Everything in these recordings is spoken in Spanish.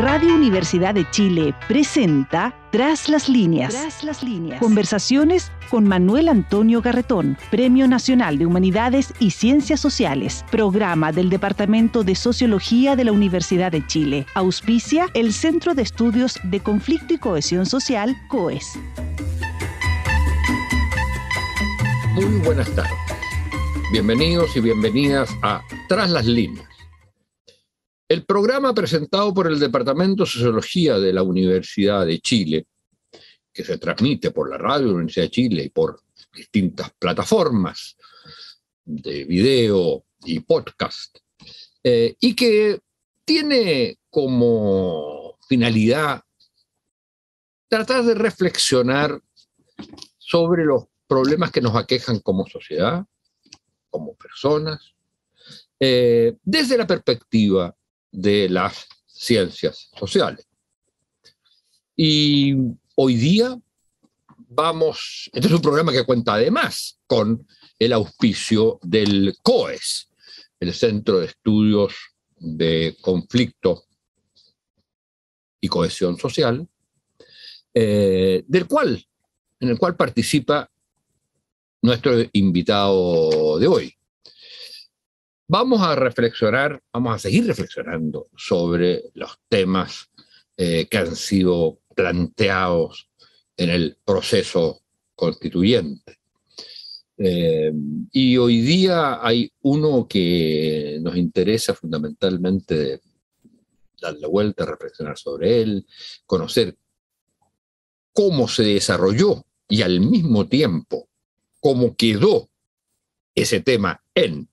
Radio Universidad de Chile presenta Tras las líneas. Tras las líneas. Conversaciones con Manuel Antonio Garretón, Premio Nacional de Humanidades y Ciencias Sociales, programa del Departamento de Sociología de la Universidad de Chile. Auspicia el Centro de Estudios de Conflicto y Cohesión Social, COES. Muy buenas tardes. Bienvenidos y bienvenidas a Tras las líneas el programa presentado por el Departamento de Sociología de la Universidad de Chile, que se transmite por la radio de la Universidad de Chile y por distintas plataformas de video y podcast, eh, y que tiene como finalidad tratar de reflexionar sobre los problemas que nos aquejan como sociedad, como personas, eh, desde la perspectiva de las ciencias sociales. Y hoy día vamos, este es un programa que cuenta además con el auspicio del COES, el Centro de Estudios de Conflicto y Cohesión Social, eh, del cual, en el cual participa nuestro invitado de hoy, Vamos a reflexionar, vamos a seguir reflexionando sobre los temas eh, que han sido planteados en el proceso constituyente. Eh, y hoy día hay uno que nos interesa fundamentalmente darle vuelta, reflexionar sobre él, conocer cómo se desarrolló y al mismo tiempo cómo quedó ese tema en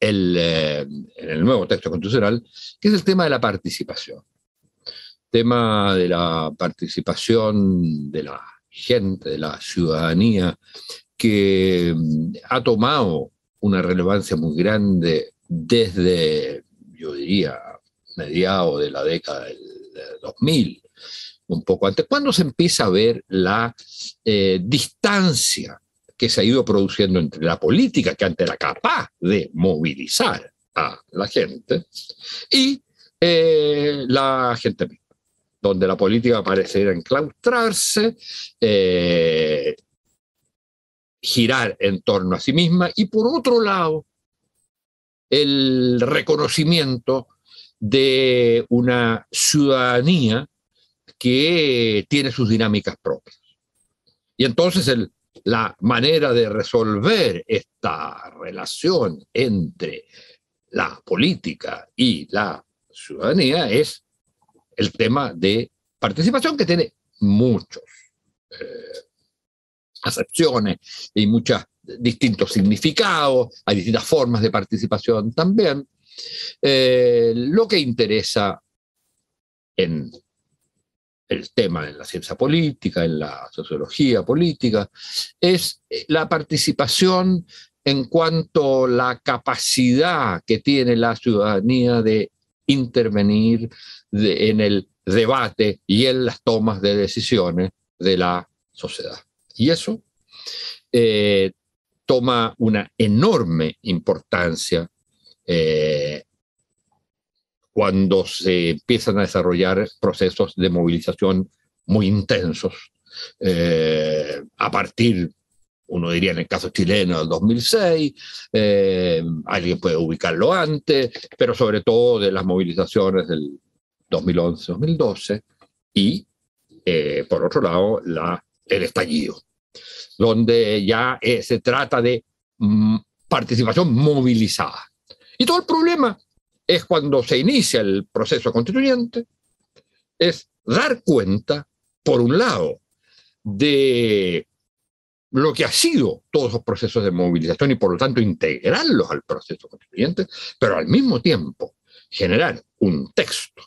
eh, en el nuevo texto constitucional, que es el tema de la participación. Tema de la participación de la gente, de la ciudadanía, que mm, ha tomado una relevancia muy grande desde, yo diría, mediados de la década del 2000, un poco antes, cuando se empieza a ver la eh, distancia que se ha ido produciendo entre la política, que antes era capaz de movilizar a la gente, y eh, la gente misma, donde la política parece enclaustrarse, eh, girar en torno a sí misma, y por otro lado, el reconocimiento de una ciudadanía que tiene sus dinámicas propias. Y entonces el la manera de resolver esta relación entre la política y la ciudadanía es el tema de participación que tiene muchos eh, acepciones y muchos distintos significados, hay distintas formas de participación también. Eh, lo que interesa en el tema en la ciencia política, en la sociología política, es eh, la participación en cuanto a la capacidad que tiene la ciudadanía de intervenir en el debate y en las tomas de decisiones de la sociedad. Y eso eh, toma una enorme importancia eh, cuando se empiezan a desarrollar procesos de movilización muy intensos, eh, a partir, uno diría en el caso chileno, del 2006, eh, alguien puede ubicarlo antes, pero sobre todo de las movilizaciones del 2011-2012 y, eh, por otro lado, la, el estallido, donde ya se trata de mm, participación movilizada. Y todo el problema es cuando se inicia el proceso constituyente, es dar cuenta, por un lado, de lo que ha sido todos los procesos de movilización y por lo tanto integrarlos al proceso constituyente, pero al mismo tiempo generar un texto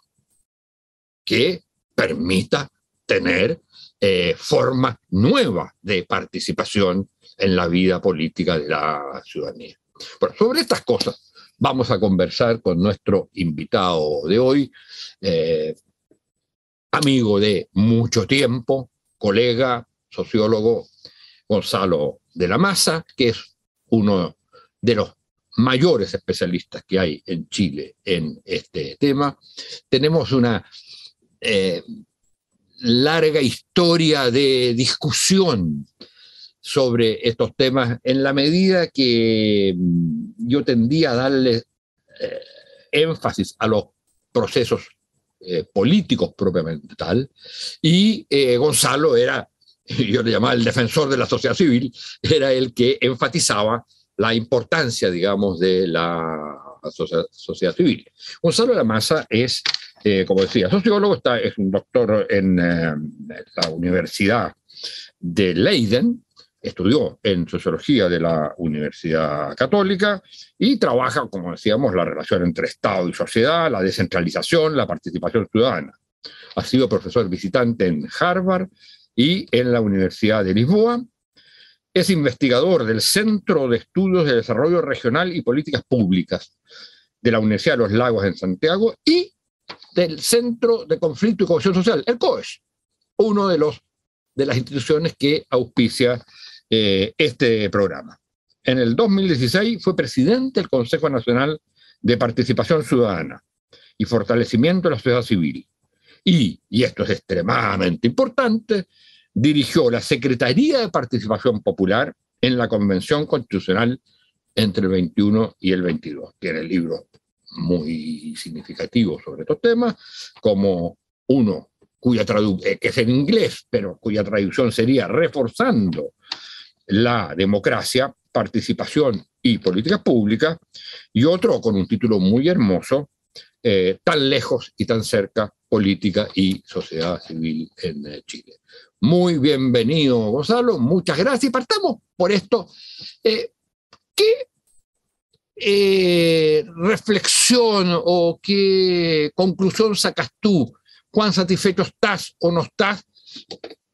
que permita tener eh, forma nueva de participación en la vida política de la ciudadanía. Bueno, sobre estas cosas vamos a conversar con nuestro invitado de hoy, eh, amigo de mucho tiempo, colega, sociólogo, Gonzalo de la Maza, que es uno de los mayores especialistas que hay en Chile en este tema. Tenemos una eh, larga historia de discusión sobre estos temas en la medida que mm, yo tendía a darle eh, énfasis a los procesos eh, políticos propiamente tal, y Gonzalo era, yo le llamaba el defensor de la sociedad civil, era el que enfatizaba la importancia, digamos, de la sociedad civil. Gonzalo Lamasa es, eh, como decía, sociólogo, está, es un doctor en eh, la Universidad de Leiden, estudió en sociología de la Universidad Católica y trabaja, como decíamos, la relación entre Estado y sociedad, la descentralización, la participación ciudadana. Ha sido profesor visitante en Harvard y en la Universidad de Lisboa es investigador del Centro de Estudios de Desarrollo Regional y Políticas Públicas de la Universidad de los Lagos en Santiago y del Centro de Conflicto y Cohesión Social, el COES, uno de, los, de las instituciones que auspicia eh, este programa. En el 2016 fue presidente del Consejo Nacional de Participación Ciudadana y Fortalecimiento de la Sociedad Civil. Y, y esto es extremadamente importante, dirigió la Secretaría de Participación Popular en la Convención Constitucional entre el 21 y el 22. Tiene libros muy significativos sobre estos temas, como uno cuya eh, que es en inglés, pero cuya traducción sería reforzando la democracia, participación y política pública, y otro con un título muy hermoso, eh, tan lejos y tan cerca, política y sociedad civil en eh, Chile. Muy bienvenido, Gonzalo. Muchas gracias. Y partamos por esto. Eh, ¿Qué reflexión o qué conclusión sacas tú? ¿Cuán satisfecho estás o no estás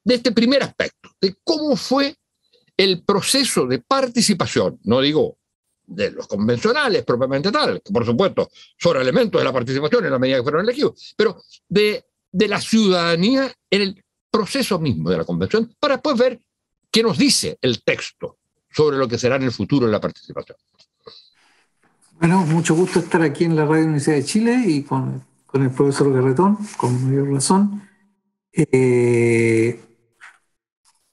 de este primer aspecto? De cómo fue el proceso de participación, no digo de los convencionales propiamente tal, que por supuesto son elementos de la participación en la medida que fueron elegidos, pero de, la ciudadanía en el proceso mismo de la convención para después ver qué nos dice el texto sobre lo que será en el futuro la participación. Bueno, mucho gusto estar aquí en la Radio Universidad de Chile y con, con el profesor Garretón, con mayor razón. Eh,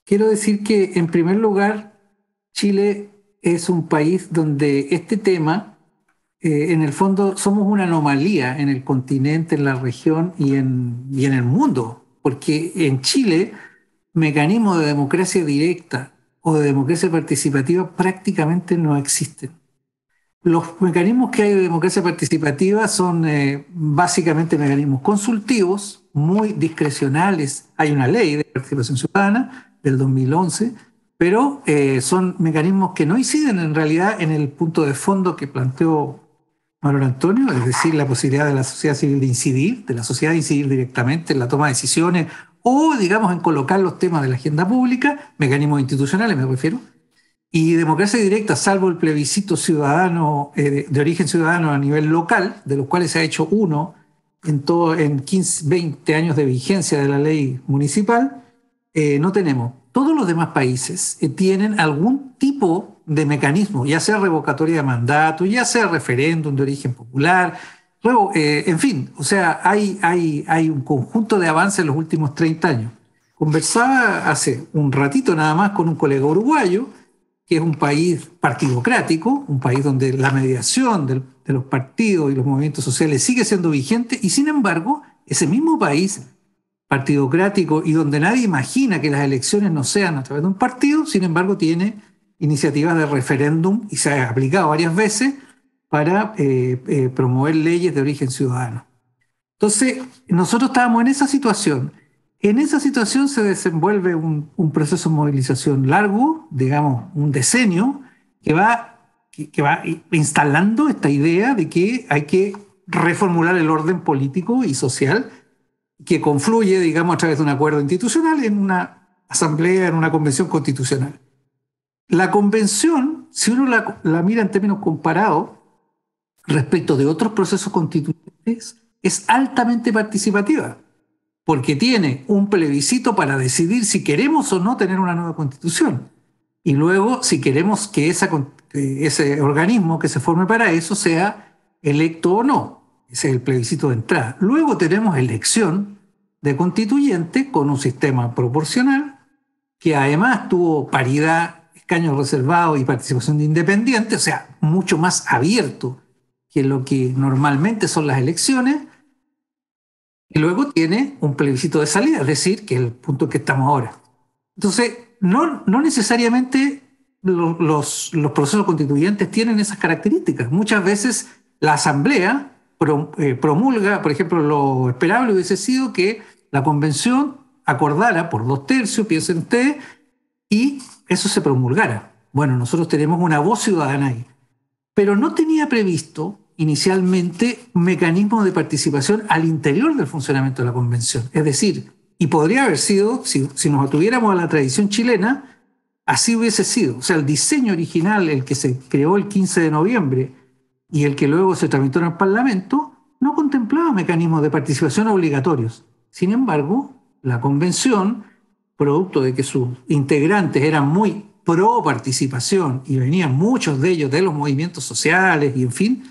quiero decir que, en primer lugar, Chile es un país donde este tema, eh, en el fondo, somos una anomalía en el continente, en la región y en, y en el mundo porque en Chile mecanismos de democracia directa o de democracia participativa prácticamente no existen. Los mecanismos que hay de democracia participativa son eh, básicamente mecanismos consultivos, muy discrecionales. Hay una ley de participación ciudadana del 2011, pero eh, son mecanismos que no inciden en realidad en el punto de fondo que planteó Manuel Antonio, es decir, la posibilidad de la sociedad civil de incidir, de la sociedad de incidir directamente en la toma de decisiones o, digamos, en colocar los temas de la agenda pública, mecanismos institucionales me refiero, y democracia directa, salvo el plebiscito ciudadano, eh, de, origen ciudadano a nivel local, de los cuales se ha hecho uno en, todo, en 15, 20 años de vigencia de la ley municipal, eh, no tenemos. Todos los demás países eh, tienen algún tipo de mecanismos, ya sea revocatoria de mandato, ya sea referéndum de origen popular, luego, eh, en fin, o sea, hay, un conjunto de avances en los últimos 30 años. Conversaba hace un ratito nada más con un colega uruguayo, que es un país partidocrático, un país donde la mediación de los partidos y los movimientos sociales sigue siendo vigente, y sin embargo, ese mismo país partidocrático y donde nadie imagina que las elecciones no sean a través de un partido, sin embargo, tiene iniciativas de referéndum y se ha aplicado varias veces para eh, eh, promover leyes de origen ciudadano. Entonces, nosotros estábamos en esa situación. En esa situación se desenvuelve un, proceso de movilización largo, digamos, un decenio, que va, que, va instalando esta idea de que hay que reformular el orden político y social que confluye, digamos, a través de un acuerdo institucional en una asamblea, en una convención constitucional. La convención, si uno la, mira en términos comparados respecto de otros procesos constituyentes, es altamente participativa, porque tiene un plebiscito para decidir si queremos o no tener una nueva constitución. Y luego, si queremos que ese organismo que se forme para eso sea electo o no. Es el plebiscito de entrada. Luego tenemos elección de constituyente con un sistema proporcional que además tuvo paridad, escaños reservados y participación de independientes, o sea, mucho más abierto que lo que normalmente son las elecciones. Y luego tiene un plebiscito de salida, es decir, que es el punto en que estamos ahora. Entonces, no, no necesariamente los, los, procesos constituyentes tienen esas características. Muchas veces la Asamblea promulga, por ejemplo, lo esperable hubiese sido que la convención acordara por dos tercios, piensen ustedes, y eso se promulgara. Bueno, nosotros tenemos una voz ciudadana ahí, pero no tenía previsto inicialmente un mecanismo de participación al interior del funcionamiento de la convención. Es decir, y podría haber sido, si, si nos atuviéramos a la tradición chilena, así hubiese sido. O sea, el diseño original, el que se creó el 15 de noviembre y el que luego se tramitó en el Parlamento, no contemplaba mecanismos de participación obligatorios. Sin embargo, la convención, producto de que sus integrantes eran muy pro participación y venían muchos de ellos de los movimientos sociales y en fin,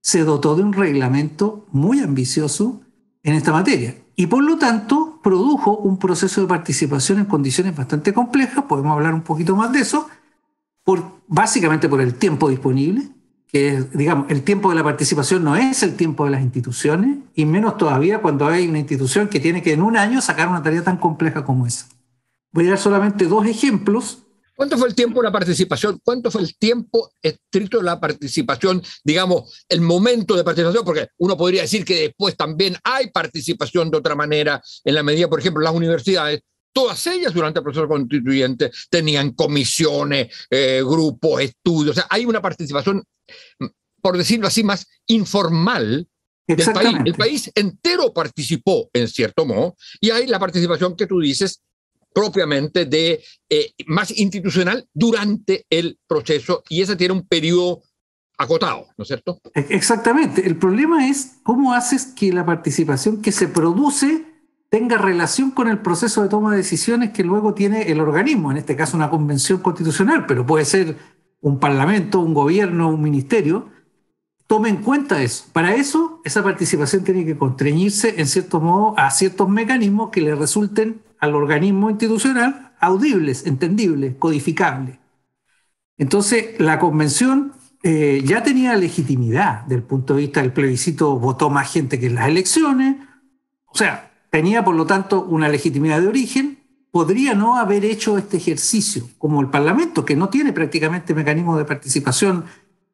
se dotó de un reglamento muy ambicioso en esta materia. Y por lo tanto, produjo un proceso de participación en condiciones bastante complejas, podemos hablar un poquito más de eso, básicamente por el tiempo disponible, que digamos, el tiempo de la participación no es el tiempo de las instituciones, y menos todavía cuando hay una institución que tiene que en un año sacar una tarea tan compleja como esa. Voy a dar solamente dos ejemplos. ¿Cuánto fue el tiempo de la participación? ¿Cuánto fue el tiempo estricto de la participación? Digamos, el momento de participación, porque uno podría decir que después también hay participación de otra manera, en la medida, por ejemplo, las universidades todas ellas durante el proceso constituyente tenían comisiones, eh, grupos, estudios. O sea, hay una participación, por decirlo así, más informal del país. El país entero participó, en cierto modo, y hay la participación que tú dices propiamente de eh, más institucional durante el proceso, y esa tiene un periodo acotado, ¿no es cierto? Exactamente. El problema es cómo haces que la participación que se produce tenga relación con el proceso de toma de decisiones que luego tiene el organismo, en este caso una convención constitucional, pero puede ser un parlamento, un gobierno, un ministerio, tome en cuenta eso. Para eso, esa participación tiene que constreñirse, en cierto modo, a ciertos mecanismos que le resulten al organismo institucional audibles, entendibles, codificables. Entonces, la convención eh, ya tenía legitimidad del punto de vista del plebiscito, votó más gente que en las elecciones, o sea, tenía por lo tanto una legitimidad de origen, podría no haber hecho este ejercicio, como el Parlamento, que no tiene prácticamente mecanismos de participación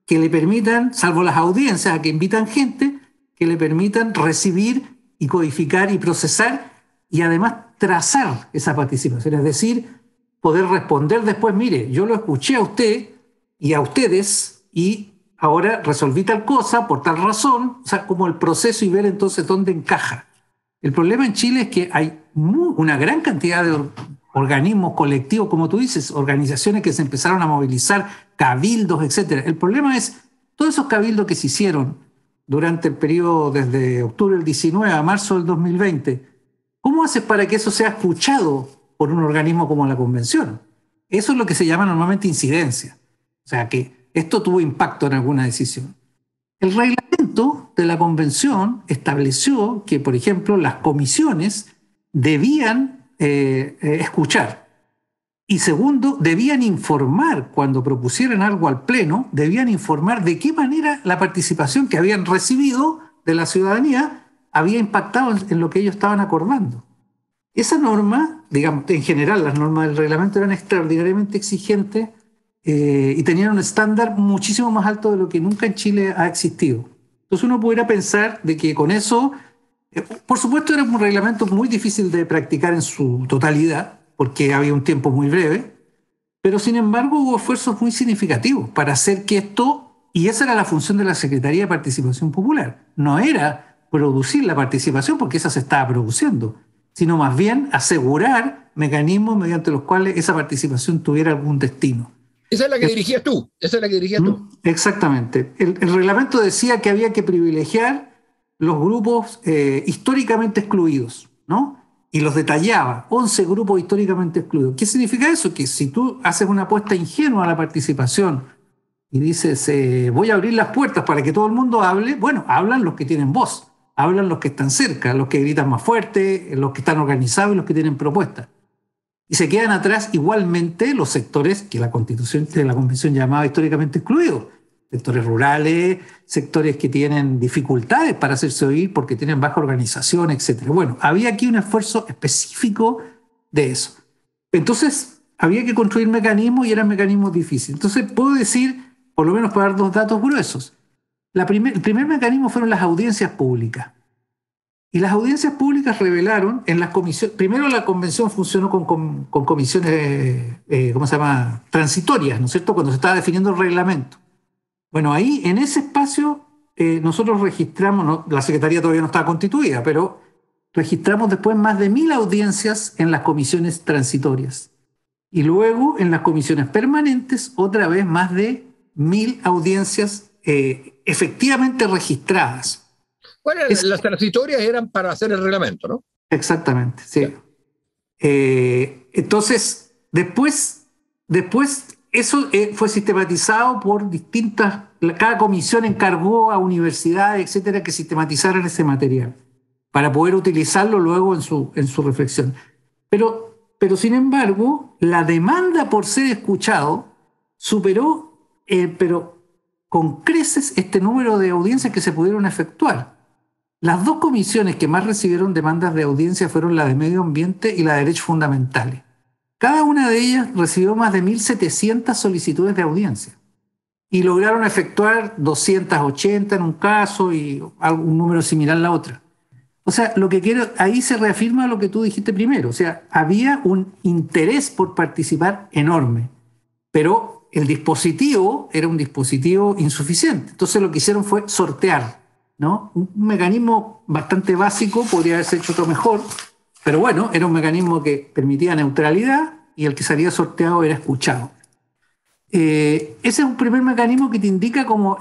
que le permitan, salvo las audiencias a que invitan gente, que le permitan recibir y codificar y procesar y además trazar esa participación, es decir, poder responder después, mire, yo lo escuché a usted y a ustedes y ahora resolví tal cosa por tal razón, o sea, como el proceso y ver entonces dónde encaja. El problema en Chile es que hay una gran cantidad de organismos colectivos, como tú dices, organizaciones que se empezaron a movilizar, cabildos, etc. El problema es todos esos cabildos que se hicieron durante el periodo desde octubre del 19 a marzo del 2020, ¿cómo haces para que eso sea escuchado por un organismo como la Convención? Eso es lo que se llama normalmente incidencia. O sea, que esto tuvo impacto en alguna decisión. El reglamento de la convención estableció que, por ejemplo, las comisiones debían eh, eh, escuchar y segundo, debían informar cuando propusieran algo al Pleno, debían informar de qué manera la participación que habían recibido de la ciudadanía había impactado en lo que ellos estaban acordando. Esa norma, digamos, en general las normas del reglamento eran extraordinariamente exigentes eh, y tenían un estándar muchísimo más alto de lo que nunca en Chile ha existido. Entonces uno pudiera pensar de que con eso, eh, por supuesto era un reglamento muy difícil de practicar en su totalidad, porque había un tiempo muy breve, pero sin embargo hubo esfuerzos muy significativos para hacer que esto, y esa era la función de la Secretaría de Participación Popular, no era producir la participación, porque esa se estaba produciendo, sino más bien asegurar mecanismos mediante los cuales esa participación tuviera algún destino. Esa es la que dirigías tú, esa es la que dirigías tú. Mm, exactamente. El, reglamento decía que había que privilegiar los grupos eh, históricamente excluidos, ¿no? Y los detallaba, 11 grupos históricamente excluidos. ¿Qué significa eso? Que si tú haces una apuesta ingenua a la participación y dices, eh, voy a abrir las puertas para que todo el mundo hable, bueno, hablan los que tienen voz. hablan los que están cerca, los que gritan más fuerte, los que están organizados y los que tienen propuestas. Y se quedan atrás igualmente los sectores que la constitución de la convención llamaba históricamente excluidos. Sectores rurales, sectores que tienen dificultades para hacerse oír porque tienen baja organización, etc. Bueno, había aquí un esfuerzo específico de eso. Entonces, había que construir mecanismos y eran mecanismos difíciles. Entonces, puedo decir, por lo menos para dar dos datos gruesos. el primer mecanismo fueron las audiencias públicas. Y las audiencias públicas revelaron en las comisiones, primero la convención funcionó con, comisiones, eh, ¿cómo se llama?, transitorias, ¿no es cierto?, cuando se estaba definiendo el reglamento. Bueno, ahí en ese espacio eh, nosotros registramos, la Secretaría todavía no estaba constituida, pero registramos después más de mil audiencias en las comisiones transitorias. Y luego en las comisiones permanentes, otra vez más de mil audiencias eh, efectivamente registradas. Bueno, las transitorias eran para hacer el reglamento, ¿no? Exactamente, sí. Eh, entonces, después, después eso eh, fue sistematizado por distintas, cada comisión encargó a universidades, etcétera, que sistematizaran ese material para poder utilizarlo luego en su, en su reflexión. Pero, pero, sin embargo, la demanda por ser escuchado superó, eh, pero con creces, este número de audiencias que se pudieron efectuar. Las dos comisiones que más recibieron demandas de audiencia fueron la de Medio Ambiente y la de Derechos Fundamentales. Cada una de ellas recibió más de 1.700 solicitudes de audiencia y lograron efectuar 280 en un caso y un número similar en la otra. O sea, lo que quiero, ahí se reafirma lo que tú dijiste primero. O sea, había un interés por participar enorme, pero el dispositivo era un dispositivo insuficiente. Entonces lo que hicieron fue sortear ¿no? Un mecanismo bastante básico, podría haberse hecho otro mejor, pero bueno, era un mecanismo que permitía neutralidad y el que salía sorteado era escuchado. Eh, ese es un primer mecanismo que te indica como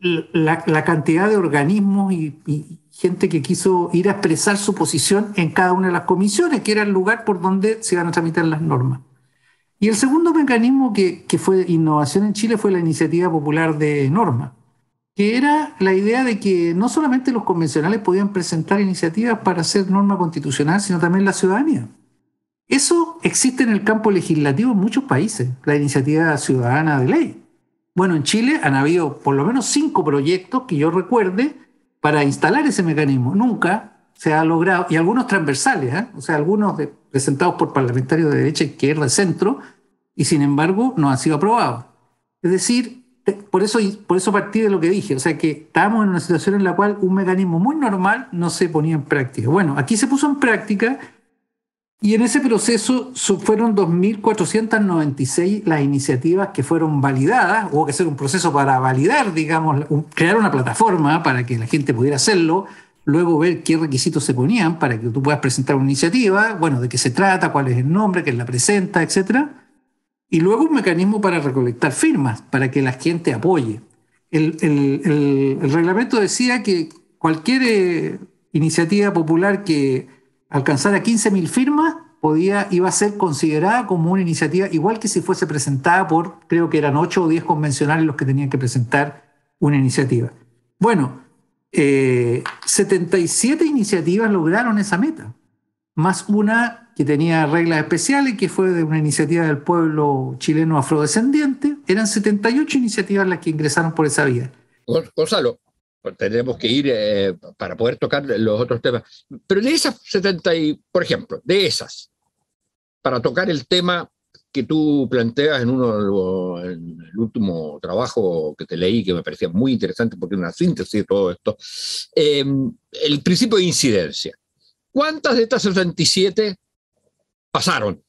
la, cantidad de organismos y, gente que quiso ir a expresar su posición en cada una de las comisiones, que era el lugar por donde se iban a tramitar las normas. Y el segundo mecanismo que, que fue innovación en Chile fue la iniciativa popular de norma que era la idea de que no solamente los convencionales podían presentar iniciativas para hacer norma constitucional, sino también la ciudadanía. Eso existe en el campo legislativo en muchos países, la iniciativa ciudadana de ley. Bueno, en Chile han habido por lo menos cinco proyectos que yo recuerde para instalar ese mecanismo. Nunca se ha logrado, y algunos transversales, ¿eh? o sea, algunos presentados por parlamentarios de derecha, izquierda, centro, y sin embargo no han sido aprobados. Es decir, por eso, por eso partí de lo que dije, o sea que estábamos en una situación en la cual un mecanismo muy normal no se ponía en práctica. Bueno, aquí se puso en práctica y en ese proceso fueron 2.496 las iniciativas que fueron validadas, hubo que hacer un proceso para validar, digamos, crear una plataforma para que la gente pudiera hacerlo, luego ver qué requisitos se ponían para que tú puedas presentar una iniciativa, bueno, de qué se trata, cuál es el nombre, quién la presenta, etcétera y luego un mecanismo para recolectar firmas, para que la gente apoye. El, reglamento decía que cualquier eh, iniciativa popular que alcanzara 15.000 firmas podía, iba a ser considerada como una iniciativa, igual que si fuese presentada por, creo que eran 8 o 10 convencionales los que tenían que presentar una iniciativa. Bueno, 77 eh, iniciativas lograron esa meta, más una que tenía reglas especiales, que fue de una iniciativa del pueblo chileno afrodescendiente. Eran 78 iniciativas las que ingresaron por esa vía. Gonzalo, tenemos que ir eh, para poder tocar los otros temas. Pero de esas 70, por ejemplo, de esas, para tocar el tema que tú planteas en uno en el último trabajo que te leí, que me parecía muy interesante porque es una síntesis de todo esto, eh, el principio de incidencia. ¿Cuántas de estas 67 pasaron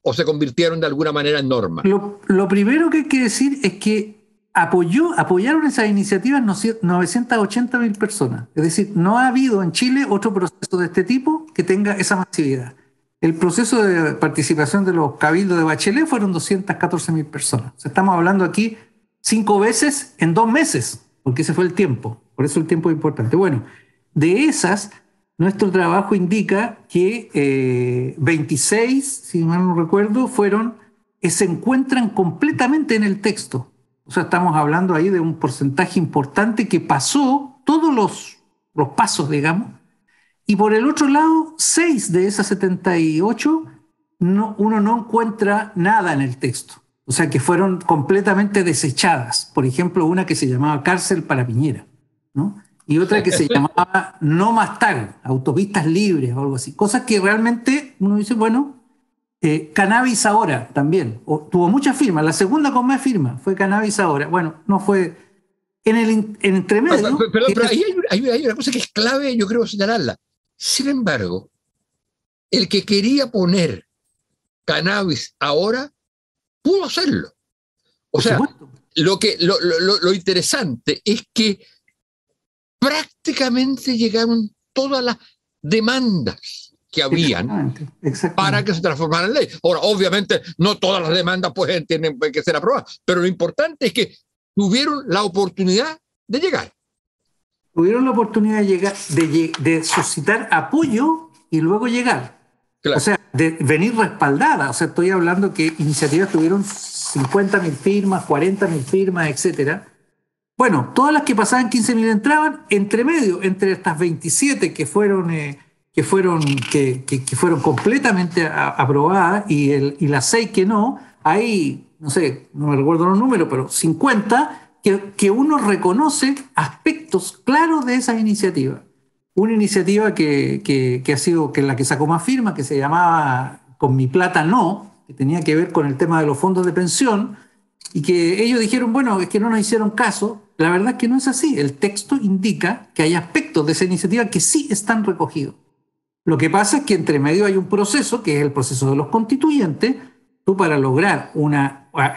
o se convirtieron de alguna manera en norma. Lo, primero que hay que decir es que apoyó, apoyaron esas iniciativas 980 mil personas. Es decir, no ha habido en Chile otro proceso de este tipo que tenga esa masividad. El proceso de participación de los cabildos de Bachelet fueron 214 mil personas. estamos hablando aquí cinco veces en dos meses, porque ese fue el tiempo. Por eso el tiempo es importante. Bueno, de esas, nuestro trabajo indica que 26, eh, si mal no recuerdo, fueron, que se encuentran completamente en el texto. O sea, estamos hablando ahí de un porcentaje importante que pasó todos los los pasos, digamos. Y por el otro lado, seis de esas 78, no, uno no encuentra nada en el texto. O sea, que fueron completamente desechadas. Por ejemplo, una que se llamaba Cárcel para Piñera, ¿no? Y otra que se llamaba No más tarde, Autopistas Libres o algo así. Cosas que realmente uno dice, bueno, eh, Cannabis ahora también. tuvo muchas firmas. La segunda con más firmas fue Cannabis ahora. Bueno, no fue. En el en entremedio. Pero, pero, ahí hay, hay, una cosa que es clave, yo creo señalarla. Sin embargo, el que quería poner cannabis ahora pudo hacerlo. O sea, lo, que, lo, lo, lo, interesante es que prácticamente llegaron todas las demandas que habían para que se transformara en ley. Ahora, obviamente, no todas las demandas pueden, tienen que ser aprobadas, pero lo importante es que tuvieron la oportunidad de llegar. Tuvieron la oportunidad de llegar, de, de suscitar apoyo y luego llegar. O sea, de venir respaldada. O sea, estoy hablando que iniciativas tuvieron 50 mil firmas, 40 mil firmas, etcétera. Bueno, todas las que pasaban 15 mil entraban entre medio, entre estas 27 que fueron eh, que fueron, que, que, fueron completamente aprobadas y, las seis que no, hay, no sé, no me recuerdo los números, pero 50 que, que uno reconoce aspectos claros de esa iniciativa. Una iniciativa que, que, ha sido, que la que sacó más firma, que se llamaba Con mi plata no, que tenía que ver con el tema de los fondos de pensión, y que ellos dijeron, bueno, es que no nos hicieron caso. La verdad es que no es así. El texto indica que hay aspectos de esa iniciativa que sí están recogidos. Lo que pasa es que entre medio hay un proceso, que es el proceso de los constituyentes. Tú para lograr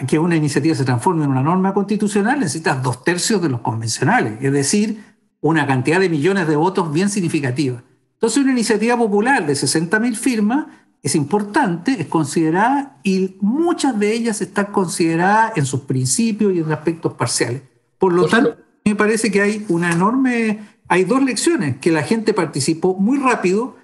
que una iniciativa se transforme en una norma constitucional necesitas dos tercios de los convencionales, es decir, una cantidad de millones de votos bien significativa. Entonces una iniciativa popular de 60.000 firmas es importante, es considerada y muchas de ellas están consideradas en sus principios y en aspectos parciales. Por lo tanto, me parece que hay una enorme, hay dos lecciones, que la gente participó muy rápido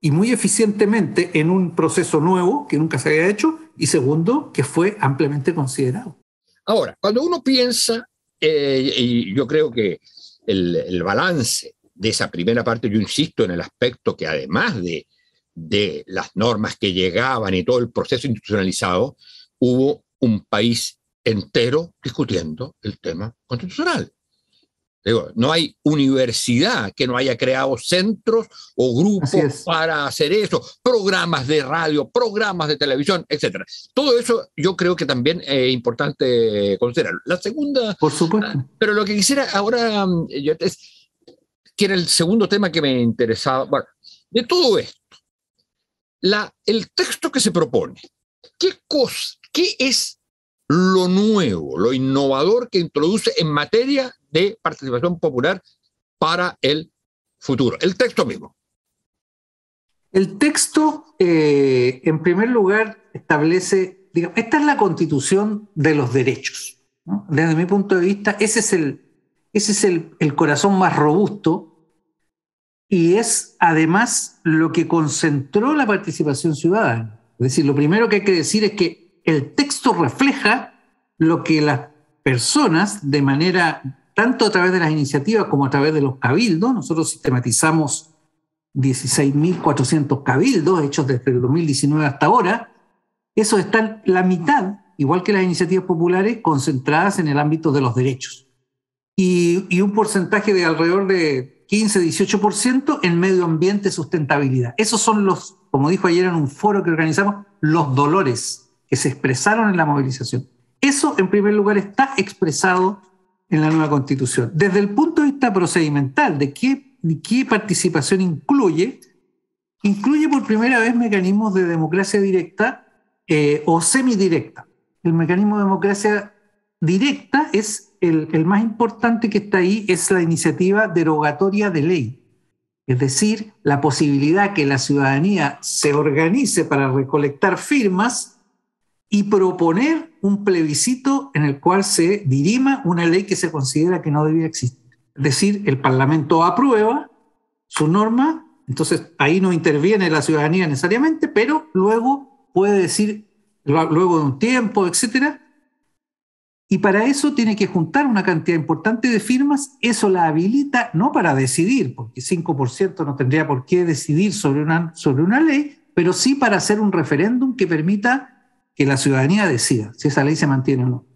y muy eficientemente en un proceso nuevo que nunca se había hecho y segundo, que fue ampliamente considerado. Ahora, cuando uno piensa, eh, y yo creo que el, el, balance de esa primera parte, yo insisto en el aspecto que además de, de las normas que llegaban y todo el proceso institucionalizado, hubo un país entero discutiendo el tema constitucional no hay universidad que no haya creado centros o grupos para hacer eso, programas de radio, programas de televisión, etc. Todo eso yo creo que también es importante considerar. La segunda... Por supuesto. Ah, pero lo que quisiera ahora, mm, es, que era el segundo tema que me interesaba, bueno, de todo esto, el texto que se propone, ¿qué, cosa, ¿qué es lo nuevo, lo innovador que introduce en materia de participación popular para el futuro. El texto mismo. El texto, eh, en primer lugar, establece, digamos, esta es la constitución de los derechos. Desde mi punto de vista, ese es, el, ese es el corazón más robusto y es además lo que concentró la participación ciudadana. Es decir, lo primero que hay que decir es que el texto refleja lo que las personas de manera tanto a través de las iniciativas como a través de los cabildos. Nosotros sistematizamos 16.400 cabildos hechos desde el 2019 hasta ahora. Esos están la mitad, igual que las iniciativas populares, concentradas en el ámbito de los derechos. Y, y un porcentaje de alrededor de 15-18% en medio ambiente sustentabilidad. Esos son los, como dijo ayer en un foro que organizamos, los dolores que se expresaron en la movilización. Eso, en primer lugar, está expresado en la nueva constitución. Desde el punto de vista procedimental, de qué, qué participación incluye, incluye por primera vez mecanismos de democracia directa eh, o semidirecta. El mecanismo de democracia directa es el, más importante que está ahí, es la iniciativa derogatoria de ley. Es decir, la posibilidad que la ciudadanía se organice para recolectar firmas y proponer un plebiscito en el cual se dirima una ley que se considera que no debía existir. Es decir, el Parlamento aprueba su norma, entonces ahí no interviene la ciudadanía necesariamente, pero luego puede decir, luego de un tiempo, etcétera, Y para eso tiene que juntar una cantidad importante de firmas, eso la habilita no para decidir, porque 5% no tendría por qué decidir sobre una, sobre una ley, pero sí para hacer un referéndum que permita que la ciudadanía decida si esa ley se mantiene o no.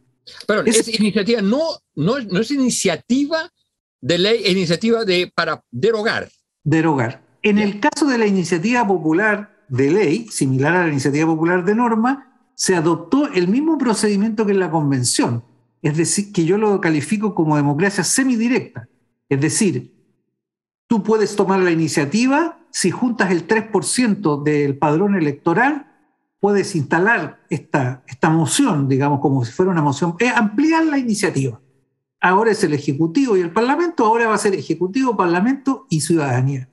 Pero es, iniciativa, no, no, no es iniciativa de ley, es iniciativa de, para derogar. Derogar. En el caso de la iniciativa popular de ley, similar a la iniciativa popular de norma, se adoptó el mismo procedimiento que en la convención, es decir, que yo lo califico como democracia semidirecta. Es decir, tú puedes tomar la iniciativa, si juntas el 3% del padrón electoral, puedes instalar esta, esta moción, digamos, como si fuera una moción, es ampliar la iniciativa. Ahora es el Ejecutivo y el Parlamento, ahora va a ser Ejecutivo, Parlamento y Ciudadanía.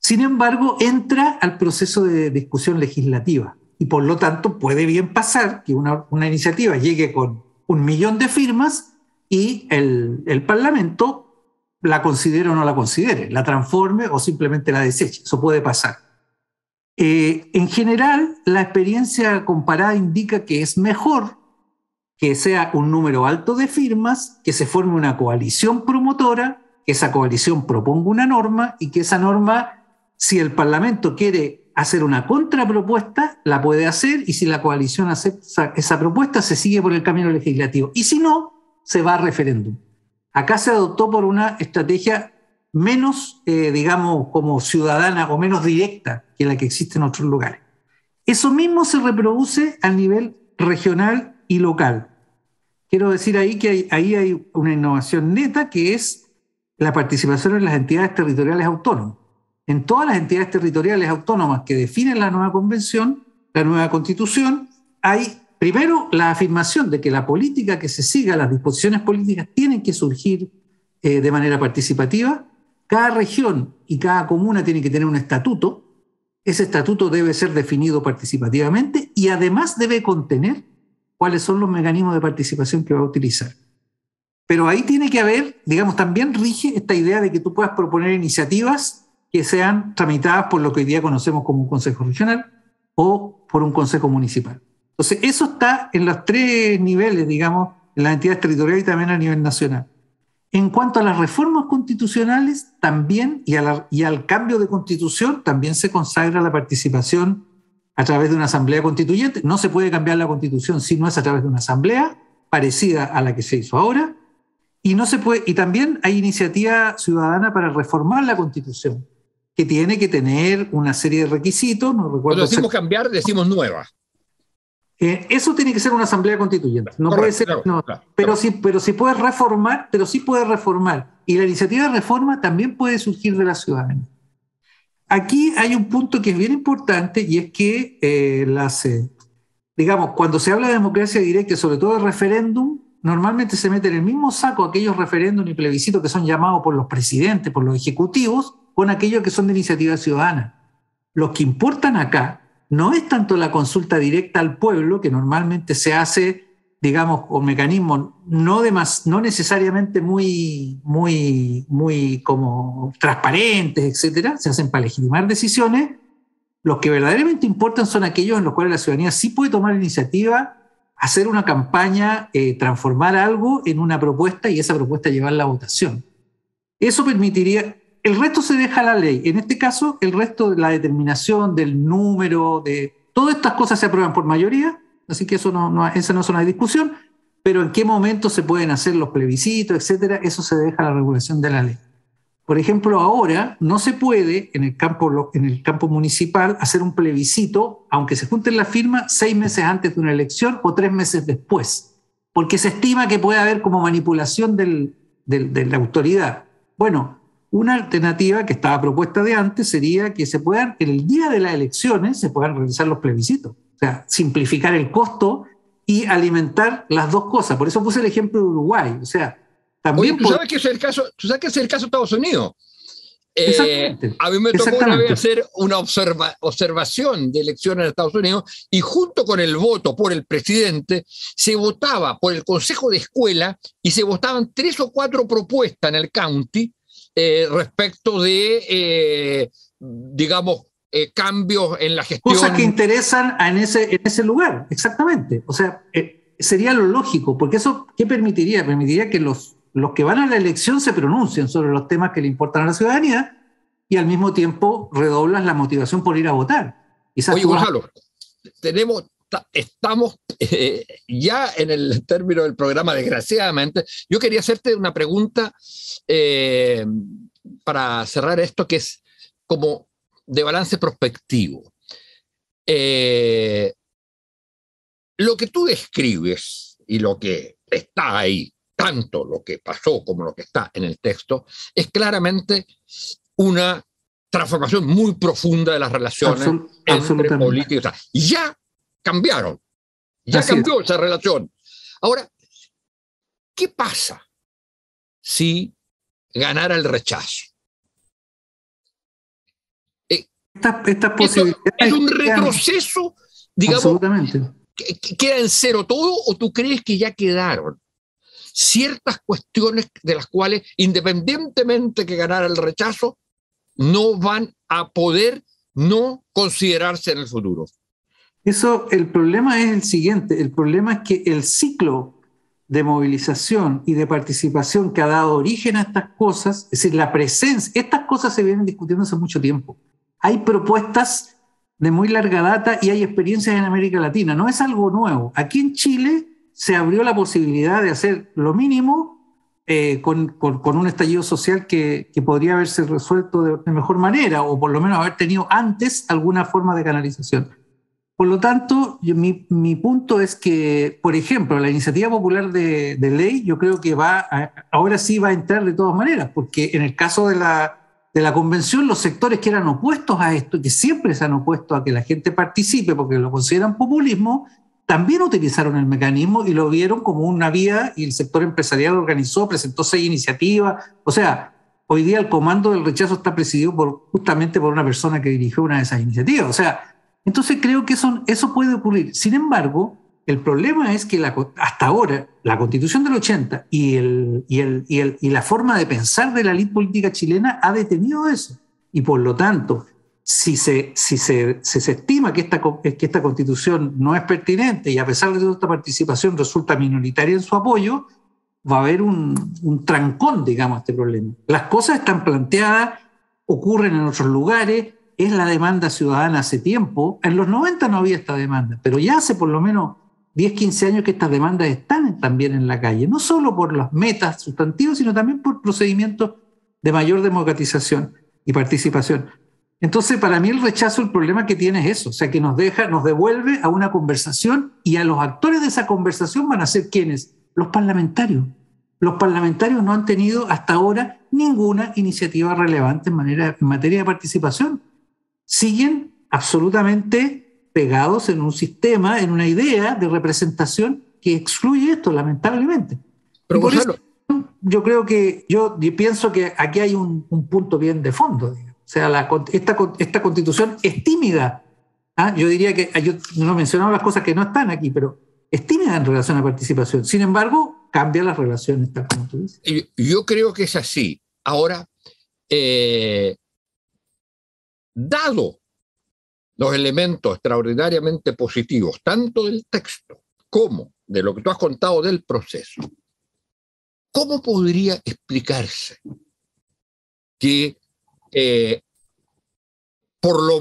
Sin embargo, entra al proceso de discusión legislativa y por lo tanto puede bien pasar que una, iniciativa llegue con un millón de firmas y el, Parlamento la considere o no la considere, la transforme o simplemente la deseche. Eso puede pasar. Eh, en general, la experiencia comparada indica que es mejor que sea un número alto de firmas, que se forme una coalición promotora, que esa coalición proponga una norma y que esa norma, si el Parlamento quiere hacer una contrapropuesta, la puede hacer y si la coalición acepta esa propuesta, se sigue por el camino legislativo. Y si no, se va a referéndum. Acá se adoptó por una estrategia menos, eh, digamos, como ciudadana o menos directa que la que existe en otros lugares. Eso mismo se reproduce a nivel regional y local. Quiero decir ahí que ahí hay una innovación neta que es la participación en las entidades territoriales autónomas en todas las entidades territoriales autónomas que definen la nueva convención, la nueva constitución, hay primero la afirmación de que la política que se siga, las disposiciones políticas tienen que surgir eh, de manera participativa. Cada región y cada comuna tiene que tener un estatuto. Ese estatuto debe ser definido participativamente y además debe contener cuáles son los mecanismos de participación que va a utilizar. Pero ahí tiene que haber, digamos, también rige esta idea de que tú puedas proponer iniciativas que sean tramitadas por lo que hoy día conocemos como un consejo regional o por un consejo municipal. Entonces, eso está en los tres niveles, digamos, en las entidades territoriales y también a nivel nacional. En cuanto a las reformas constitucionales, también, y, y al cambio de constitución, también se consagra la participación a través de una asamblea constituyente. No se puede cambiar la constitución si no es a través de una asamblea parecida a la que se hizo ahora. Y, no se puede, y también hay iniciativa ciudadana para reformar la constitución que tiene que tener una serie de requisitos. No recuerdo Cuando decimos cambiar, decimos nueva. Eh, eso tiene que ser una asamblea constituyente. No puede ser. pero, sí, pero sí puede reformar, pero sí puede reformar. Y la iniciativa de reforma también puede surgir de la ciudadanía. Aquí hay un punto que es bien importante y es que eh, las, eh, digamos, cuando se habla de democracia directa, sobre todo de referéndum, normalmente se mete en el mismo saco aquellos referéndum y plebiscitos que son llamados por los presidentes, por los ejecutivos, con aquellos que son de iniciativa ciudadana. Lo que importan acá no es tanto la consulta directa al pueblo, que normalmente se hace, digamos, con mecanismos no, no necesariamente muy, muy, muy como transparentes, etcétera, se hacen para legitimar decisiones. Los que verdaderamente importan son aquellos en los cuales la ciudadanía sí puede tomar iniciativa, hacer una campaña, eh, transformar algo en una propuesta y esa propuesta llevarla a votación. Eso permitiría, el resto se deja a la ley. En este caso, el resto de la determinación del número, de todas estas cosas se aprueban por mayoría, así que eso no, no es una discusión, pero en qué momento se pueden hacer los plebiscitos, etcétera, eso se deja a la regulación de la ley. Por ejemplo, ahora no se puede en el campo, en el campo municipal hacer un plebiscito, aunque se junten las firmas, seis meses antes de una elección o tres meses después, porque se estima que puede haber como manipulación de la autoridad. Bueno, una alternativa que estaba propuesta de antes sería que se puedan, en el día de las elecciones, se puedan realizar los plebiscitos. O sea, simplificar el costo y alimentar las dos cosas. Por eso puse el ejemplo de Uruguay. O sea, también. ¿tú, sabes que es el caso, ¿Tú sabes que es el caso de Estados Unidos? Eh, a mí me tocó una vez hacer una observa, observación de elecciones en Estados Unidos y junto con el voto por el presidente se votaba por el consejo de escuela y se votaban tres o cuatro propuestas en el county eh, respecto de, eh, digamos, eh, cambios en la gestión. Cosas que interesan en ese, en ese lugar, exactamente. O sea, sería lo lógico, porque eso, ¿qué permitiría? Permitiría que los, los que van a la elección se pronuncien sobre los temas que le importan a la ciudadanía y al mismo tiempo redoblas la motivación por ir a votar. Oye, Gonzalo, tenemos, estamos eh, ya en el término del programa, desgraciadamente. Yo quería hacerte una pregunta eh, para cerrar esto, que es como de balance prospectivo. Eh, lo que tú describes y lo que está ahí, tanto lo que pasó como lo que está en el texto, es claramente una transformación muy profunda de las relaciones entre políticos. Ya cambiaron, ya cambió esa relación. Ahora, ¿qué pasa si ganara el rechazo? Eh, esta, posibilidad ¿Es un retroceso, digamos? Absolutamente. ¿Queda en cero todo o tú crees que ya quedaron ciertas cuestiones de las cuales, independientemente que ganara el rechazo, no van a poder no considerarse en el futuro. Eso, el problema es el siguiente, el problema es que el ciclo de movilización y de participación que ha dado origen a estas cosas, es decir, la presencia, estas cosas se vienen discutiendo hace mucho tiempo. Hay propuestas de muy larga data y hay experiencias en América Latina, no es algo nuevo. Aquí en Chile se abrió la posibilidad de hacer lo mínimo eh, con, un estallido social que, podría haberse resuelto de, mejor manera o por lo menos haber tenido antes alguna forma de canalización. Por lo tanto, mi, punto es que, por ejemplo, la iniciativa popular de, ley, yo creo que va ahora sí va a entrar de todas maneras, porque en el caso de la, de la convención, los sectores que eran opuestos a esto, que siempre se han opuesto a que la gente participe porque lo consideran populismo, también utilizaron el mecanismo y lo vieron como una vía y el sector empresarial organizó, presentó seis iniciativas. O sea, hoy día el comando del rechazo está presidido por, justamente por una persona que dirigió una de esas iniciativas. O sea, entonces creo que eso, eso puede ocurrir. Sin embargo, el problema es que hasta ahora la constitución del 80 y, el, y, el, y, el, y la forma de pensar de la ley política chilena ha detenido eso. Y por lo tanto, si se, si se, se, estima que esta, que esta constitución no es pertinente y a pesar de esta participación resulta minoritaria en su apoyo, va a haber un, un trancón, digamos, a este problema. Las cosas están planteadas, ocurren en otros lugares, es la demanda ciudadana hace tiempo. En los 90 no había esta demanda, pero ya hace por lo menos 10, 15 años que estas demandas están también en la calle, no solo por las metas sustantivas, sino también por procedimientos de mayor democratización y participación. Entonces, para mí el rechazo, el problema que tiene es eso, o sea, que nos deja, nos devuelve a una conversación y a los actores de esa conversación van a ser quienes, los parlamentarios. Los parlamentarios no han tenido hasta ahora ninguna iniciativa relevante en, en materia de participación. Siguen absolutamente pegados en un sistema, en una idea de representación que excluye esto, lamentablemente. Pero por eso, yo creo que, yo pienso que aquí hay un, un punto bien de fondo. Digamos. O sea, la, esta, esta, constitución es tímida. ¿ah? Yo diría que, yo no mencionaba las cosas que no están aquí, pero es tímida en relación a participación. Sin embargo, cambia las relaciones, tal como tú dices. Yo creo que es así. Ahora, eh, dado los elementos extraordinariamente positivos, tanto del texto como de lo que tú has contado del proceso, ¿cómo podría explicarse que eh, por lo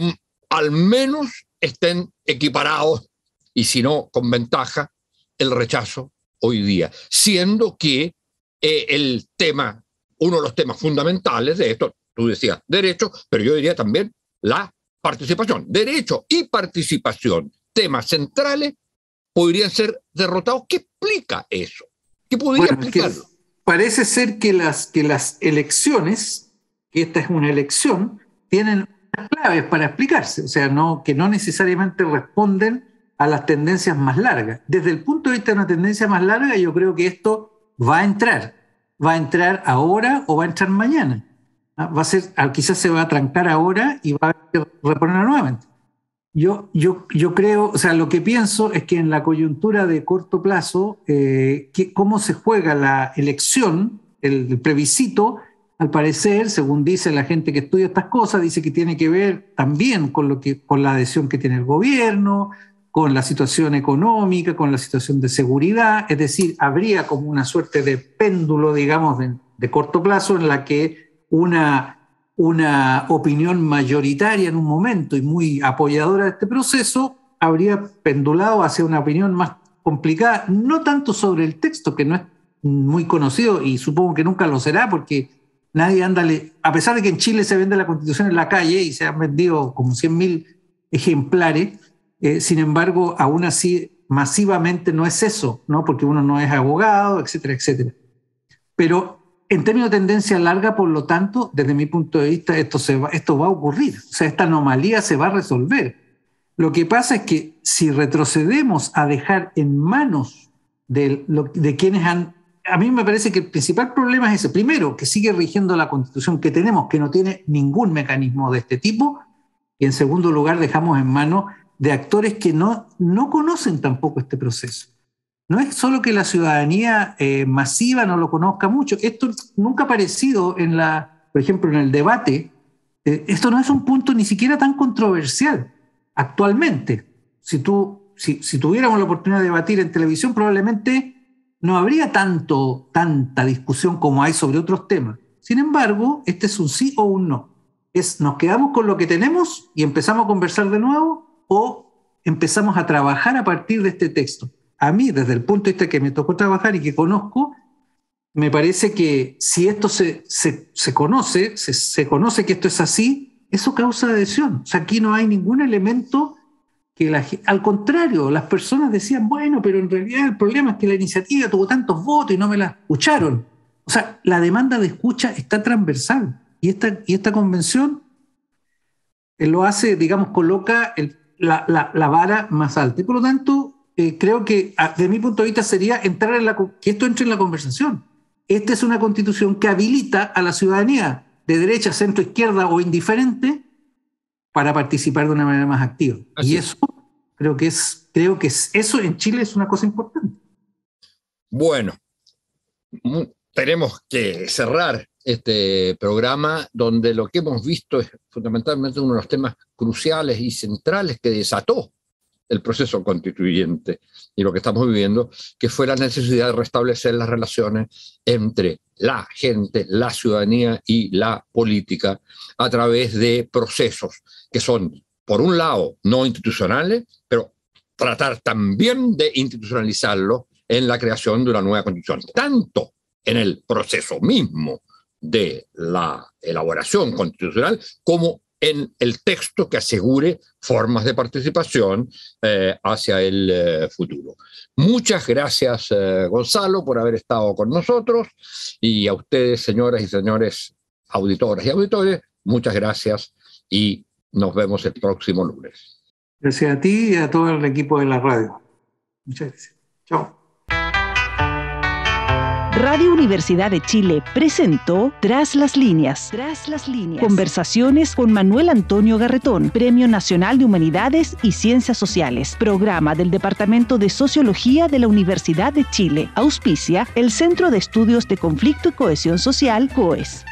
al menos estén equiparados y si no con ventaja el rechazo hoy día, siendo que eh, el tema, uno de los temas fundamentales de esto, tú decías derecho, pero yo diría también la participación. Derecho y participación, temas centrales, podrían ser derrotados. ¿Qué explica eso? ¿Qué podría explicarlo? Parece ser que las, que las elecciones que esta es una elección, tienen claves para explicarse, o sea, no, que no necesariamente responden a las tendencias más largas. Desde el punto de vista de una tendencia más larga, yo creo que esto va a entrar. Va a entrar ahora o va a entrar mañana. ¿Ah? Va a ser, ah, quizás se va a trancar ahora y va a reponer nuevamente. Yo, yo, yo creo, o sea, lo que pienso es que en la coyuntura de corto plazo, eh, cómo se juega la elección, el, el plebiscito, al parecer, según dice la gente que estudia estas cosas, dice que tiene que ver también con, lo que, con la adhesión que tiene el gobierno, con la situación económica, con la situación de seguridad, es decir, habría como una suerte de péndulo, digamos, de, corto plazo en la que una, una opinión mayoritaria en un momento y muy apoyadora de este proceso habría pendulado hacia una opinión más complicada, no tanto sobre el texto, que no es muy conocido y supongo que nunca lo será porque nadie anda, a pesar de que en Chile se vende la constitución en la calle y se han vendido como 100.000 ejemplares, eh, sin embargo, aún así masivamente no es eso, ¿no? porque uno no es abogado, etcétera, etcétera. Pero en términos de tendencia larga, por lo tanto, desde mi punto de vista, esto, se va, esto va a ocurrir, o sea, esta anomalía se va a resolver. Lo que pasa es que si retrocedemos a dejar en manos de, de quienes han... A mí me parece que el principal problema es ese. Primero, que sigue rigiendo la constitución que tenemos, que no tiene ningún mecanismo de este tipo. Y en segundo lugar, dejamos en manos de actores que no, no conocen tampoco este proceso. No es solo que la ciudadanía eh, masiva no lo conozca mucho, esto nunca ha aparecido en la, por ejemplo, en el debate, eh, esto no es un punto ni siquiera tan controversial actualmente. Si, tú, si, tuviéramos la oportunidad de debatir en televisión, probablemente no habría tanto, tanta discusión como hay sobre otros temas. Sin embargo, este es un sí o un no. Es nos quedamos con lo que tenemos y empezamos a conversar de nuevo o empezamos a trabajar a partir de este texto. A mí, desde el punto de vista que me tocó trabajar y que conozco, me parece que si esto se, se, conoce, se, se, conoce que esto es así, eso causa adhesión. O sea, aquí no hay ningún elemento que la, al contrario, las personas decían, bueno, pero en realidad el problema es que la iniciativa tuvo tantos votos y no me la escucharon. O sea, la demanda de escucha está transversal y esta, y esta convención eh, lo hace, digamos, coloca el, la, la, vara más alta. Y por lo tanto, eh, creo que, de mi punto de vista, sería entrar en la, que esto entre en la conversación. Esta es una constitución que habilita a la ciudadanía de derecha, centro, izquierda o indiferente para participar de una manera más activa. y eso creo que es, creo que es, eso en Chile es una cosa importante. Bueno, tenemos que cerrar este programa donde lo que hemos visto es fundamentalmente uno de los temas cruciales y centrales que desató el proceso constituyente y lo que estamos viviendo, que fue la necesidad de restablecer las relaciones entre la gente, la ciudadanía y la política a través de procesos que son, por un lado, no institucionales, pero tratar también de institucionalizarlo en la creación de una nueva constitución, tanto en el proceso mismo de la elaboración constitucional como en el texto que asegure formas de participación eh, hacia el eh, futuro. Muchas gracias, eh, Gonzalo, por haber estado con nosotros y a ustedes, señoras y señores auditoras y auditores, muchas gracias y nos vemos el próximo lunes. Gracias a ti y a todo el equipo de la radio. Muchas gracias. Chao. Radio Universidad de Chile presentó Tras las líneas. Tras las líneas. Conversaciones con Manuel Antonio Garretón, Premio Nacional de Humanidades y Ciencias Sociales, programa del Departamento de Sociología de la Universidad de Chile. Auspicia el Centro de Estudios de Conflicto y Cohesión Social, COES.